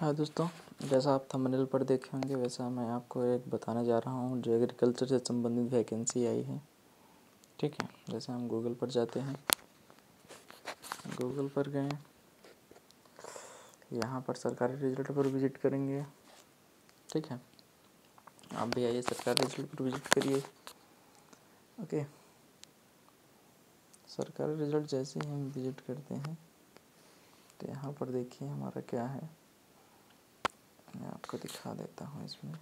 हाँ दोस्तों, जैसा आप थंबनेल पर देखे होंगे, वैसा मैं आपको एक बताने जा रहा हूँ, जो एग्रीकल्चर से संबंधित वैकेंसी आई है। ठीक है, जैसे हम गूगल पर जाते हैं। गूगल पर गए। यहाँ पर सरकारी रिज़ल्ट पर विज़िट करेंगे। ठीक है, आप भी आइए, सरकारी रिज़ल्ट पर विज़िट करिए। ओके, सरकारी रिज़ल्ट जैसे ही हम विज़िट करते हैं तो यहाँ पर देखिए हमारा क्या है। मैं आपको दिखा देता हूँ इसमें।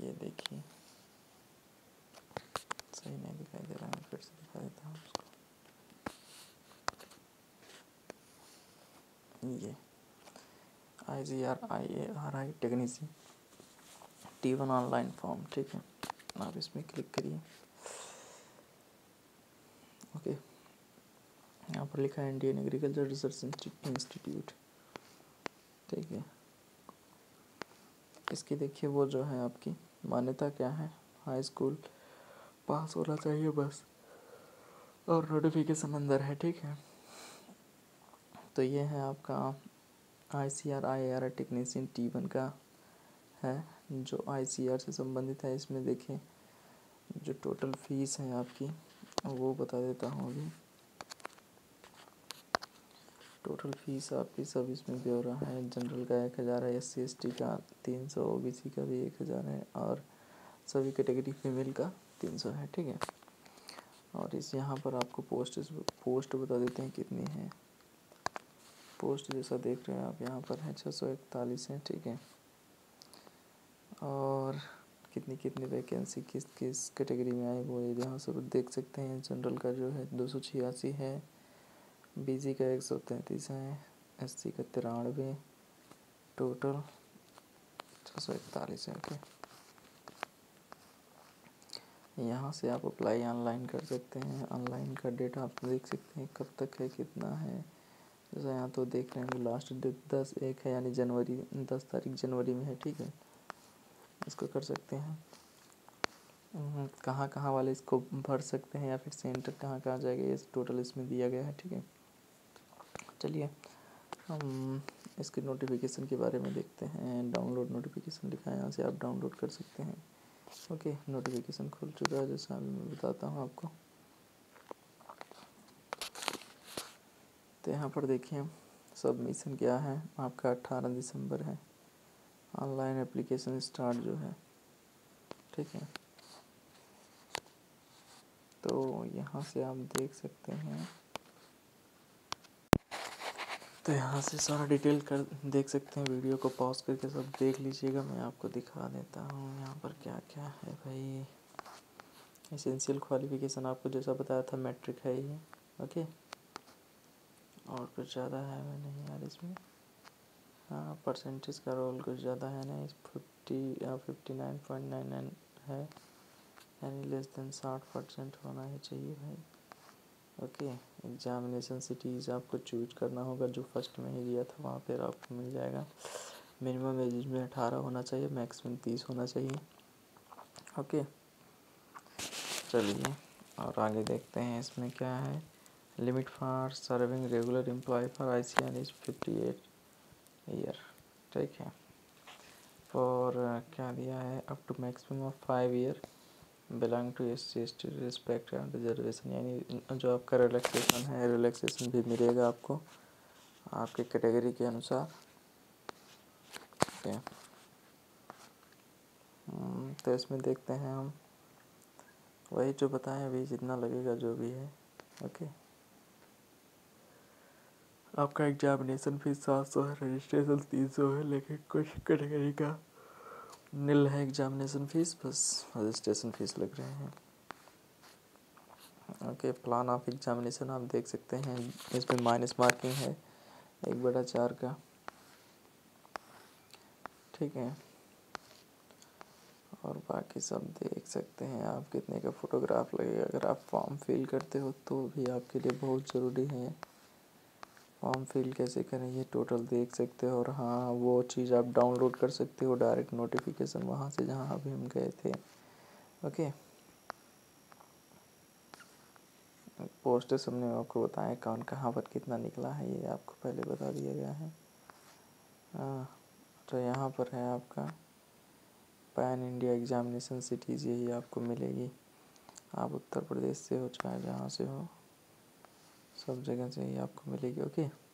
ये देखिए। सही नहीं दिखाई दे रहा मैं फिर से दिखा देता हूँ उसको। ये। I G R I A R I technician T one online form ठीक है? आप इसमें क्लिक करिए ओके यहाँ पर लिखा है इंडियन एग्रीकल्चर रिसर्च इंस्टीट्यूट ठीक है। इसकी देखिए वो जो है आपकी मान्यता क्या है? हाई स्कूल पास होना चाहिए बस। और नोटिफिकेशन अंदर है, ठीक है। तो ये है आपका I C R I R technician T one का है, जो आई सी आर से संबंधित है। इसमें देखिए जो टोटल फ़ीस है आपकी, वो बता देता हूँ अभी। टोटल फ़ीस आपकी सब इसमें ब्यौरा है जनरल का एक हज़ार है एस सी का तीन सौ ओ बी सी का भी एक हज़ार है और सभी कैटेगरी फीमेल का तीन सौ है, ठीक है? और इस यहाँ पर आपको पोस्ट पोस्ट बता देते हैं कितनी है। पोस्ट जैसा देख रहे हैं आप, यहाँ पर है छः सौ इकतालीस है, ठीक है? और कितनी कितनी वैकेंसी किस किस कैटेगरी में आई वो यहाँ से देख सकते हैं। जनरल का जो है दो सौ छियासी है। बीजी का एक सौ तैंतीस है एस सी का तिरानवे टोटल छः सौ इकतालीस है ओके। यहाँ से आप अप्लाई ऑनलाइन कर सकते हैं। ऑनलाइन का डेट आप देख सकते हैं कब तक है कितना है। जैसा यहाँ तो देख रहे हैं लास्ट डेट दस एक है यानी जनवरी दस तारीख जनवरी में है ठीक है। इसको कर सकते हैं। हम्म, कहाँ कहाँ वाले इसको भर सकते हैं या फिर सेंटर कहाँ कहाँ जाएगा ये टोटल इसमें दिया गया है ठीक है। चलिए, हम इसके नोटिफिकेशन के बारे में देखते हैं। डाउनलोड नोटिफिकेशन लिखा है, यहाँ से आप डाउनलोड कर सकते हैं। ओके नोटिफिकेशन खुल चुका है, जैसा मैं बताता हूँ आपको। तो यहाँ पर देखिए सबमिशन क्या है? आपका अट्ठारह दिसंबर है। ऑनलाइन एप्लीकेशन स्टार्ट जो है। ठीक है। तो यहाँ से आप देख सकते हैं तो यहाँ से सारा डिटेल कर, देख सकते हैं। वीडियो को पॉज करके सब देख लीजिएगा। मैं आपको दिखा देता हूँ यहाँ पर क्या क्या है भाई। एसेंशियल क्वालिफिकेशन आपको जैसा बताया था मैट्रिक है ये। ओके और कुछ ज़्यादा है मैं नहीं यार इसमें। हाँ परसेंटेज का रोल कुछ ज़्यादा है नहीं फिफ्टी या fifty nine point nine nine है। यानी लेस देन साठ परसेंट होना ही चाहिए भाई। ओके एग्जामिनेशन सिटीज़ आपको चूज़ करना होगा, जो फ़र्स्ट में ही दिया था, वहाँ पर आपको मिल जाएगा। मिनिमम एज में अठारह होना चाहिए मैक्सिमम तीस होना चाहिए। ओके, चलिए, और आगे देखते हैं इसमें क्या है। Limit for serving regular employ for I C N is fifty eight year ठीक है। फॉर क्या दिया है up to maximum of five year belong to S C S T respect and reservation यानी जो आपका रिलैक्सेशन है रिलैक्सेशन भी मिलेगा आपको आपके कैटेगरी के अनुसार। ओके हम्म, तो इसमें देखते हैं हम। वही जो बताएँ अभी जितना लगेगा जो भी है। ओके आपका एग्जामिनेशन फ़ीस सात सौ है रजिस्ट्रेशन तीन सौ है लेकिन कुछ कैटेगरी का नील है एग्जामिनेशन फ़ीस बस रजिस्ट्रेशन फ़ीस लग रहे हैं। ओके प्लान ऑफ़ एग्जामिनेशन आप देख सकते हैं, इसमें माइनस मार्किंग है, एक बड़ा चार का। ठीक है। और बाकी सब देख सकते हैं आप कितने का फ़ोटोग्राफ लगेगा। अगर आप फॉर्म फिल करते हो तो भी आपके लिए बहुत ज़रूरी है। फॉर्म फिल कैसे करें ये टोटल देख सकते हो और हाँ वो चीज़ आप डाउनलोड कर सकते हो डायरेक्ट नोटिफिकेशन वहाँ से जहाँ अभी हम गए थे। ओके पोस्टर्स हमने आपको बताया कौन कहाँ पर कितना निकला है ये आपको पहले बता दिया गया है। आ, तो यहाँ पर है आपका पैन इंडिया एग्जामिनेशन सिटीज़ यही आपको मिलेगी। आप उत्तर प्रदेश से हो चाहे जहाँ से हो। सब जगह से ही आपको मिलेगी, ओके?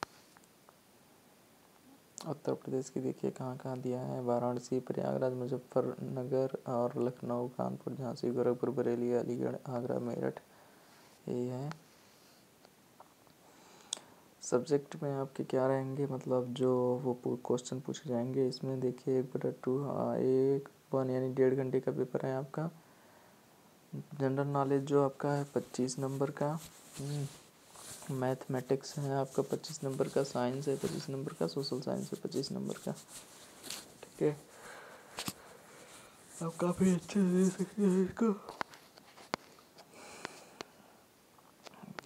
उत्तर प्रदेश की देखिए, कहाँ कहाँ दिया है? वाराणसी, प्रयागराज, मुजफ्फरनगर और लखनऊ, कानपुर, झांसी, गोरखपुर, बरेली, अलीगढ़, आगरा, मेरठ, यही है। सब्जेक्ट में आपके क्या रहेंगे? मतलब जो वो क्वेश्चन पूछे जाएँगे, इसमें देखिए, एक बटा टू हाँ एक वन, यानी डेढ़ घंटे का पेपर है आपका। जनरल नॉलेज जो आपका है, पच्चीस नंबर का। हम्म। मैथमेटिक्स है, आपका पच्चीस नंबर का साइंस है, पच्चीस नंबर का सोशल साइंस है, पच्चीस नंबर का। ठीक है? आप काफ़ी अच्छे दे सकते हैं इसको।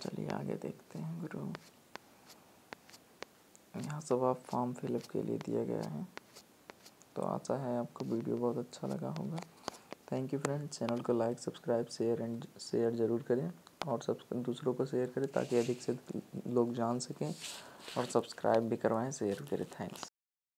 चलिए आगे देखते हैं, गुरु। यहाँ सब आप फॉर्म फिलअप के लिए दिया गया है। तो आशा है आपको वीडियो बहुत अच्छा लगा होगा। थैंक यू फ्रेंड चैनल को like subscribe share and share ज़रूर करें। और सब दूसरों को शेयर करें ताकि अधिक से लोग जान सकें और सब्सक्राइब भी करवाएँ शेयर करें। थैंक्स